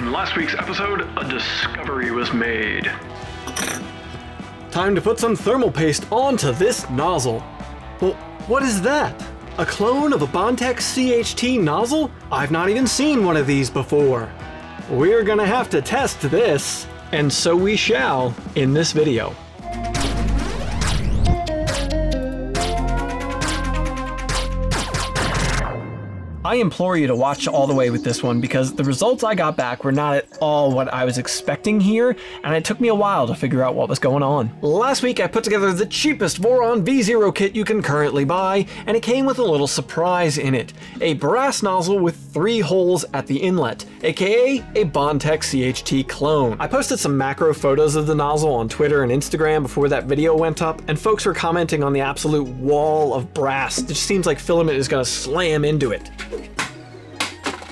In last week's episode, a discovery was made. Time to put some thermal paste onto this nozzle. Well, what is that? A clone of a Bondtech CHT nozzle? I've not even seen one of these before. We're gonna have to test this. And so we shall in this video. I implore you to watch all the way with this one because the results I got back were not at all what I was expecting here, and it took me a while to figure out what was going on. Last week I put together the cheapest Voron V0 kit you can currently buy, and it came with a little surprise in it. A brass nozzle with three holes at the inlet, aka a Bondtech CHT clone. I posted some macro photos of the nozzle on Twitter and Instagram before that video went up, and folks were commenting on the absolute wall of brass. It just seems like filament is gonna slam into it.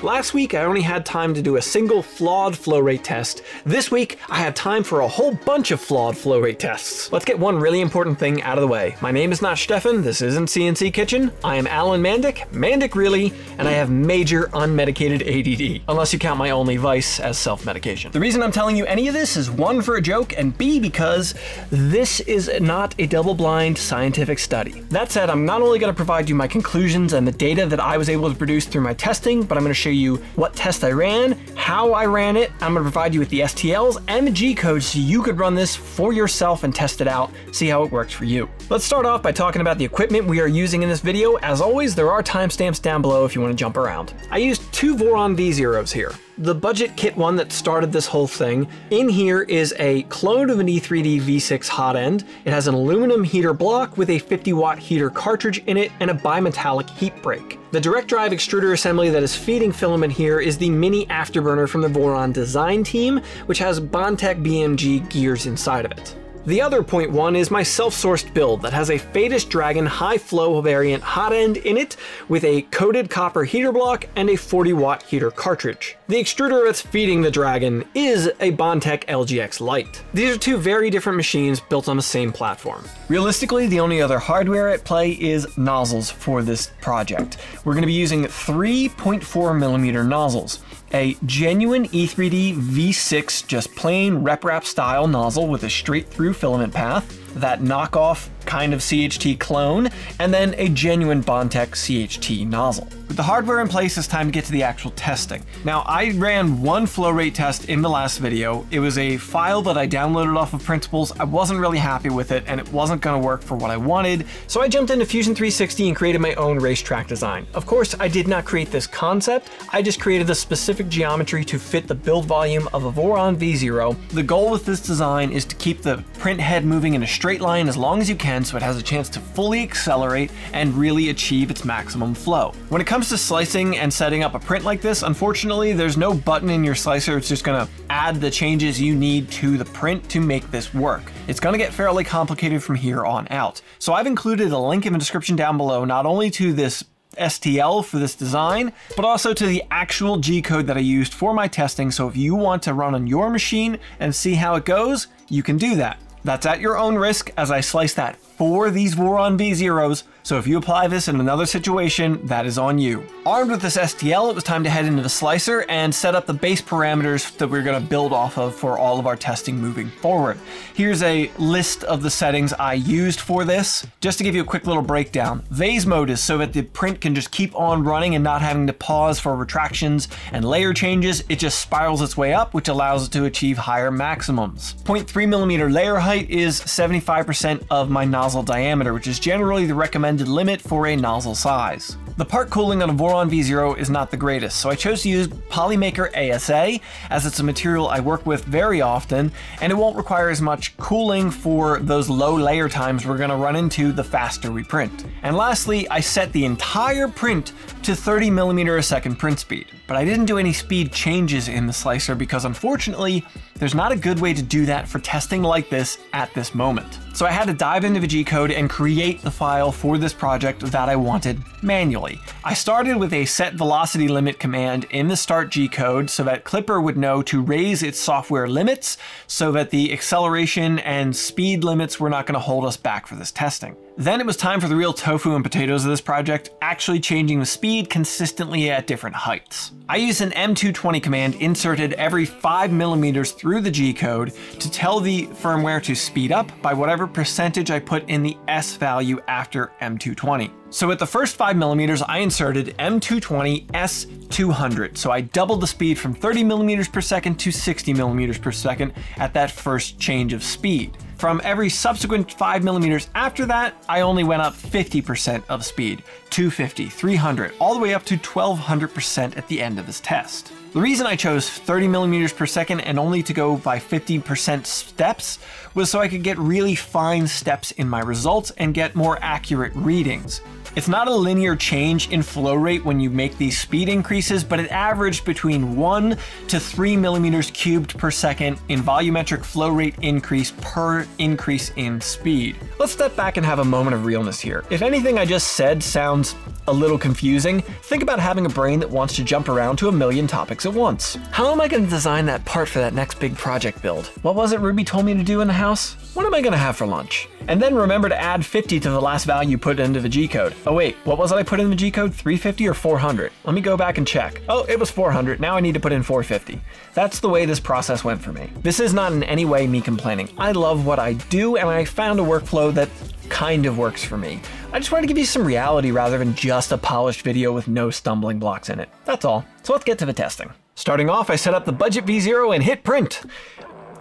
Last week I only had time to do a single flawed flow rate test. This week I have time for a whole bunch of flawed flow rate tests. Let's get one really important thing out of the way. My name is not Stefan, this isn't CNC Kitchen. I am Alan Mandic, Mandic really, and I have major unmedicated ADD, unless you count my only vice as self-medication. The reason I'm telling you any of this is one for a joke and B because this is not a double-blind scientific study. That said, I'm not only going to provide you my conclusions and the data that I was able to produce through my testing, but I'm going to show you what test I ran, how I ran it. I'm to provide you with the STLs and the G codes so you could run this for yourself and test it out, see how it works for you. Let's start off by talking about the equipment we are using in this video. As always, there are timestamps down below if you want to jump around. I used two Voron V0s here the budget kit one that started this whole thing. In here is a clone of an E3D V6 hot end. It has an aluminum heater block with a 50 watt heater cartridge in it and a bimetallic heat break. The direct drive extruder assembly that is feeding filament here is the mini afterburner from the Voron design team, which has Bondtech BMG gears inside of it. The other point one is my self-sourced build that has a Phaetus Dragon high flow variant hot end in it with a coated copper heater block and a 40 watt heater cartridge. The extruder that's feeding the Dragon is a Bondtech LGX Lite. These are two very different machines built on the same platform. Realistically, the only other hardware at play is nozzles for this project. We're going to be using 3.4 millimeter nozzles a genuine E3D V6 just plain RepRap style nozzle with a straight through filament path, that knockoff kind of CHT clone, and then a genuine Bondtech CHT nozzle. With the hardware in place, it's time to get to the actual testing. Now, I ran one flow rate test in the last video. It was a file that I downloaded off of Printables. I wasn't really happy with it, and it wasn't gonna work for what I wanted, so I jumped into Fusion 360 and created my own racetrack design. Of course, I did not create this concept, I just created the specific geometry to fit the build volume of a Voron V0. The goal with this design is to keep the print head moving in a straight line as long as you can so it has a chance to fully accelerate and really achieve its maximum flow. When it comes to slicing and setting up a print like this, unfortunately there's no button in your slicer, it's just gonna add the changes you need to the print to make this work. It's gonna get fairly complicated from here on out. So I've included a link in the description down below not only to this STL for this design, but also to the actual G code that I used for my testing. So if you want to run on your machine and see how it goes, you can do that. That's at your own risk as I slice that for these Voron V0s so if you apply this in another situation, that is on you. Armed with this STL, it was time to head into the slicer and set up the base parameters that we're gonna build off of for all of our testing moving forward. Here's a list of the settings I used for this. Just to give you a quick little breakdown, vase mode is so that the print can just keep on running and not having to pause for retractions and layer changes. It just spirals its way up, which allows it to achieve higher maximums. 0.3 millimeter layer height is 75% of my nozzle diameter, which is generally the recommended limit for a nozzle size. The part cooling on a Voron V0 is not the greatest, so I chose to use Polymaker ASA as it's a material I work with very often, and it won't require as much cooling for those low layer times we're going to run into the faster we print. And lastly, I set the entire print to 30 millimeter a second print speed, but I didn't do any speed changes in the slicer because unfortunately, there's not a good way to do that for testing like this at this moment. So I had to dive into the G-code and create the file for this project that I wanted manually. I started with a set velocity limit command in the start G-code so that Klipper would know to raise its software limits so that the acceleration and speed limits were not going to hold us back for this testing. Then it was time for the real tofu and potatoes of this project, actually changing the speed consistently at different heights. I used an M220 command inserted every 5 millimeters through the G-code to tell the firmware to speed up by whatever percentage I put in the S value after M220. So at the first 5 millimeters, I inserted M220 S200, so I doubled the speed from 30 millimeters per second to 60 millimeters per second at that first change of speed. From every subsequent 5 millimeters after that, I only went up 50% of speed, 250, 300, all the way up to 1200% at the end of this test. The reason I chose 30 millimeters per second and only to go by 50% steps was so I could get really fine steps in my results and get more accurate readings. It's not a linear change in flow rate when you make these speed increases, but it averaged between 1 to 3 millimeters cubed per second in volumetric flow rate increase per increase in speed. Let's step back and have a moment of realness here. If anything I just said sounds a little confusing, think about having a brain that wants to jump around to a million topics at once. How am I going to design that part for that next big project build? What was it Ruby told me to do in the house? What am I going to have for lunch? And then remember to add 50 to the last value you put into the G-code. Oh wait, what was it I put in the G-code? 350 or 400? Let me go back and check. Oh, it was 400. Now I need to put in 450. That's the way this process went for me. This is not in any way me complaining. I love what I do and I found a workflow that kind of works for me. I just wanted to give you some reality rather than just a polished video with no stumbling blocks in it. That's all. So let's get to the testing. Starting off, I set up the budget V0 and hit print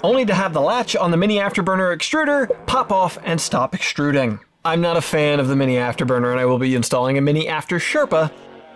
only to have the latch on the mini afterburner extruder pop off and stop extruding. I'm not a fan of the mini afterburner and I will be installing a mini after Sherpa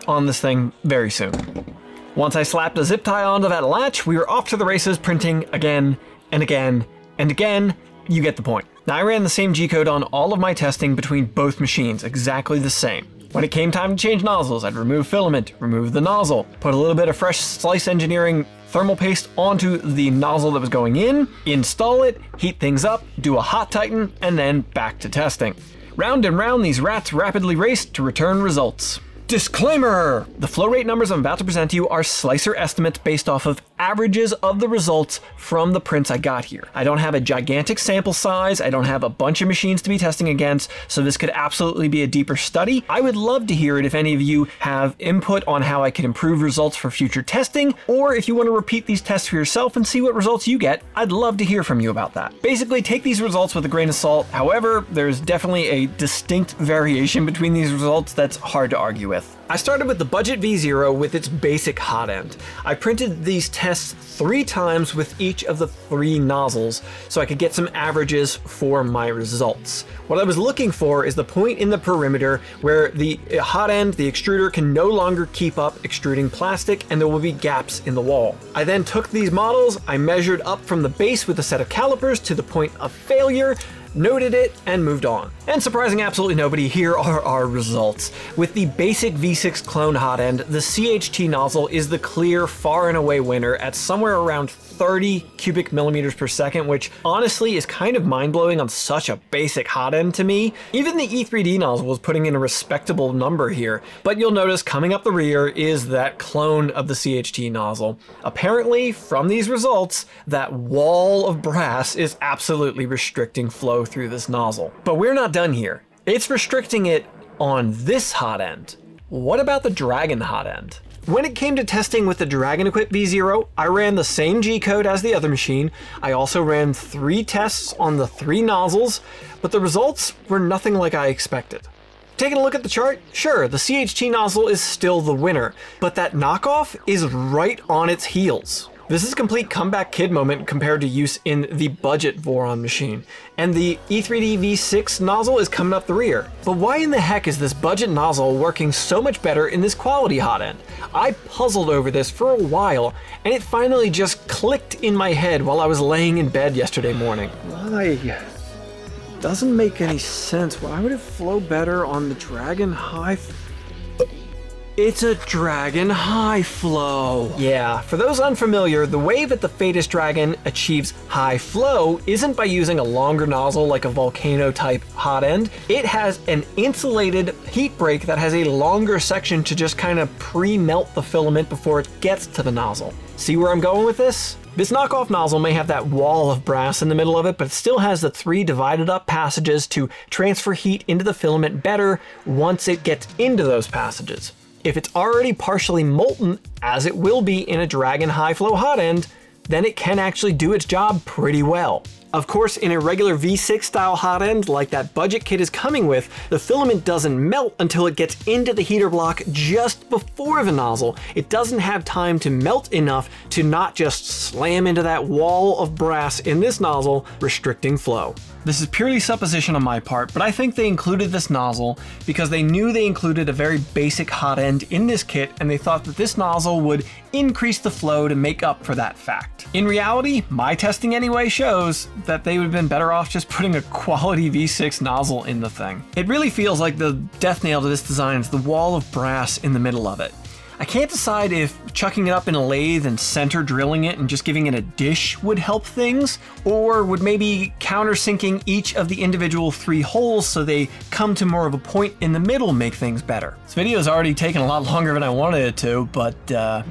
on this thing very soon. Once I slapped a zip tie onto that latch, we were off to the races printing again and again and again. You get the point. Now I ran the same G-code on all of my testing between both machines, exactly the same. When it came time to change nozzles, I'd remove filament, remove the nozzle, put a little bit of fresh slice engineering thermal paste onto the nozzle that was going in, install it, heat things up, do a hot tighten, and then back to testing. Round and round these rats rapidly raced to return results. Disclaimer! The flow rate numbers I'm about to present to you are slicer estimates based off of averages of the results from the prints I got here. I don't have a gigantic sample size, I don't have a bunch of machines to be testing against, so this could absolutely be a deeper study. I would love to hear it if any of you have input on how I can improve results for future testing, or if you want to repeat these tests for yourself and see what results you get, I'd love to hear from you about that. Basically, take these results with a grain of salt. However, there's definitely a distinct variation between these results that's hard to argue with. I started with the Budget V0 with its basic hot end. I printed these tests three times with each of the three nozzles so I could get some averages for my results. What I was looking for is the point in the perimeter where the uh, hot end, the extruder, can no longer keep up extruding plastic and there will be gaps in the wall. I then took these models, I measured up from the base with a set of calipers to the point of failure, noted it, and moved on. And surprising absolutely nobody, here are our results. With the basic V6 clone hot end, the CHT nozzle is the clear far and away winner at somewhere around 30 cubic millimeters per second, which honestly is kind of mind-blowing on such a basic hot end to me. Even the E3D nozzle was putting in a respectable number here, but you'll notice coming up the rear is that clone of the CHT nozzle. Apparently, from these results, that wall of brass is absolutely restricting flow through this nozzle. But we're not done here. It's restricting it on this hot end. What about the Dragon hot end? When it came to testing with the Dragon Equip V0, I ran the same G-code as the other machine. I also ran three tests on the three nozzles, but the results were nothing like I expected. Taking a look at the chart, sure, the CHT nozzle is still the winner, but that knockoff is right on its heels. This is a complete comeback kid moment compared to use in the budget Voron machine, and the E3D V6 nozzle is coming up the rear. But why in the heck is this budget nozzle working so much better in this quality hot end? I puzzled over this for a while, and it finally just clicked in my head while I was laying in bed yesterday morning. Why? Doesn't make any sense. Why would it flow better on the Dragon High it's a dragon high flow. Yeah, for those unfamiliar, the way that the Phaetus Dragon achieves high flow isn't by using a longer nozzle like a volcano type hot end. It has an insulated heat break that has a longer section to just kind of pre-melt the filament before it gets to the nozzle. See where I'm going with this? This knockoff nozzle may have that wall of brass in the middle of it, but it still has the three divided up passages to transfer heat into the filament better once it gets into those passages. If it's already partially molten, as it will be in a Dragon high flow hot end, then it can actually do its job pretty well. Of course, in a regular V6 style hot end like that budget kit is coming with, the filament doesn't melt until it gets into the heater block just before the nozzle. It doesn't have time to melt enough to not just slam into that wall of brass in this nozzle, restricting flow. This is purely supposition on my part, but I think they included this nozzle because they knew they included a very basic hot end in this kit and they thought that this nozzle would increase the flow to make up for that fact. In reality, my testing anyway shows that they would have been better off just putting a quality V6 nozzle in the thing. It really feels like the death nail to this design is the wall of brass in the middle of it. I can't decide if chucking it up in a lathe and center drilling it and just giving it a dish would help things, or would maybe countersinking each of the individual three holes so they come to more of a point in the middle make things better. This video has already taken a lot longer than I wanted it to, but uh,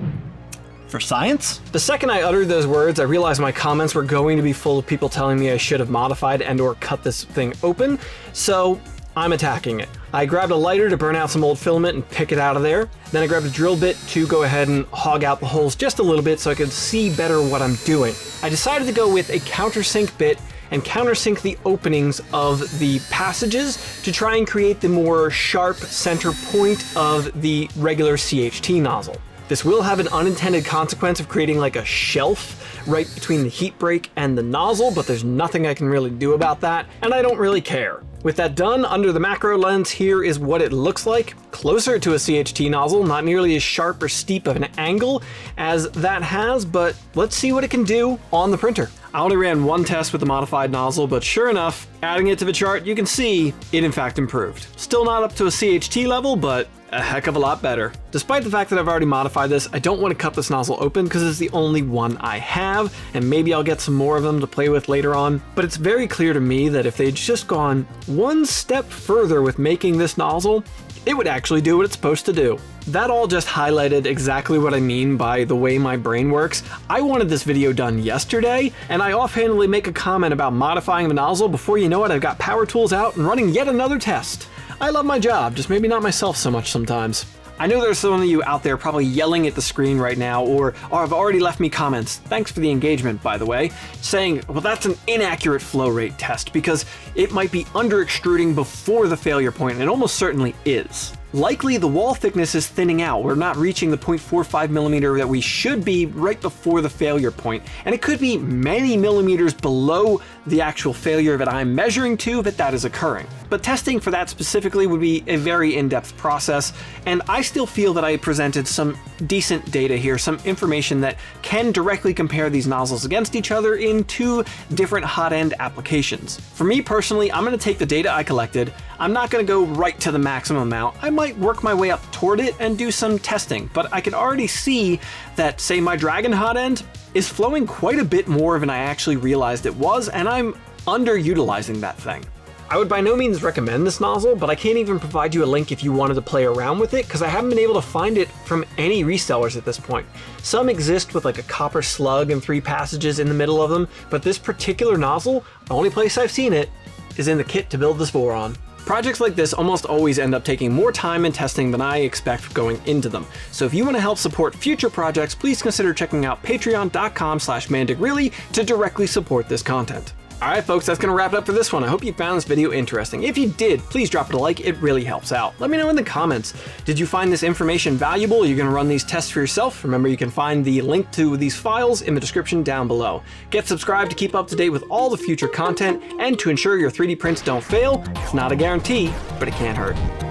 for science? The second I uttered those words, I realized my comments were going to be full of people telling me I should have modified and or cut this thing open, so I'm attacking it. I grabbed a lighter to burn out some old filament and pick it out of there. Then I grabbed a drill bit to go ahead and hog out the holes just a little bit so I could see better what I'm doing. I decided to go with a countersink bit and countersink the openings of the passages to try and create the more sharp center point of the regular CHT nozzle. This will have an unintended consequence of creating like a shelf right between the heat break and the nozzle, but there's nothing I can really do about that, and I don't really care. With that done, under the macro lens, here is what it looks like. Closer to a CHT nozzle, not nearly as sharp or steep of an angle as that has, but let's see what it can do on the printer. I only ran one test with the modified nozzle, but sure enough, adding it to the chart, you can see it in fact improved. Still not up to a CHT level, but a heck of a lot better. Despite the fact that I've already modified this, I don't want to cut this nozzle open because it's the only one I have, and maybe I'll get some more of them to play with later on, but it's very clear to me that if they'd just gone one step further with making this nozzle, it would actually do what it's supposed to do. That all just highlighted exactly what I mean by the way my brain works. I wanted this video done yesterday, and I offhandedly make a comment about modifying the nozzle before you know it I've got power tools out and running yet another test. I love my job, just maybe not myself so much sometimes. I know there's some of you out there probably yelling at the screen right now, or, have already left me comments, thanks for the engagement by the way, saying, well that's an inaccurate flow rate test because it might be under extruding before the failure point, and it almost certainly is. Likely the wall thickness is thinning out. We're not reaching the 0.45 millimeter that we should be right before the failure point, and it could be many millimeters below the actual failure that I'm measuring to that that is occurring. But testing for that specifically would be a very in-depth process, and I still feel that I presented some decent data here, some information that can directly compare these nozzles against each other in two different hot-end applications. For me personally, I'm going to take the data I collected, I'm not going to go right to the maximum amount, I might work my way up toward it and do some testing, but I can already see that, say, my Dragon Hot End is flowing quite a bit more than I actually realized it was, and I'm underutilizing that thing. I would by no means recommend this nozzle, but I can't even provide you a link if you wanted to play around with it because I haven't been able to find it from any resellers at this point. Some exist with like a copper slug and three passages in the middle of them, but this particular nozzle, the only place I've seen it, is in the kit to build this Voron. Projects like this almost always end up taking more time and testing than I expect going into them. So if you want to help support future projects, please consider checking out patreon.com slash mandicreally to directly support this content. Alright folks, that's going to wrap it up for this one. I hope you found this video interesting. If you did, please drop it a like, it really helps out. Let me know in the comments. Did you find this information valuable? You're going to run these tests for yourself? Remember, you can find the link to these files in the description down below. Get subscribed to keep up to date with all the future content and to ensure your 3D prints don't fail. It's not a guarantee, but it can't hurt.